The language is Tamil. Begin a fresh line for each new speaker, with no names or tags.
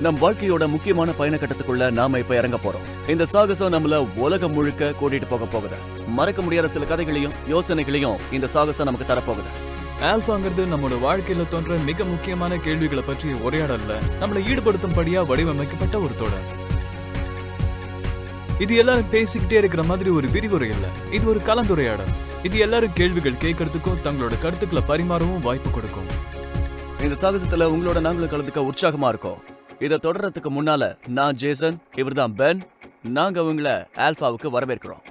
நம் வாழ்க்கையோட முக்கியமான பயண கட்டத்துக்குள்ள நாம இப்ப இறங்க போறோம். இந்த சாகசம் நம்மள உலகம் முழுக்க கூட்டிட்டு போக போகுது. மறக்க முடியாத சில கதைகளையும் யோசனைகளையும் இந்த சாகசம் நமக்கு தரப்போகுது.
ஆல்பாங்கிறது நம்மளோட வாழ்க்கையில தோன்ற மிக முக்கியமான கேள்விகளை பற்றி உரையாடல்ல. நம்மளை ஈடுபடுத்தும்படியா வடிவமைக்கப்பட்ட ஒரு தொடர். இது எல்லாரும் பேசிக்கிட்டே இருக்கிற மாதிரி ஒரு விரிவுரை இல்ல. இது ஒரு கலந்துரையாடல். இது எல்லாரும் கேள்விகள் கேட்கறதுக்கும் தங்களோட கருத்துக்களை பரிமாறவும் வாய்ப்பு கொடுக்கும்.
இந்த சாகசத்துல உங்களோட நாங்களும் கலந்துக்க உற்சாகமா இருக்கோம். இதை தொடர்றதுக்கு முன்னால நான் ஜேசன் இவர்தான் பென். நாங்க உங்களை ஆல்பாவுக்கு வரவேற்கிறோம்.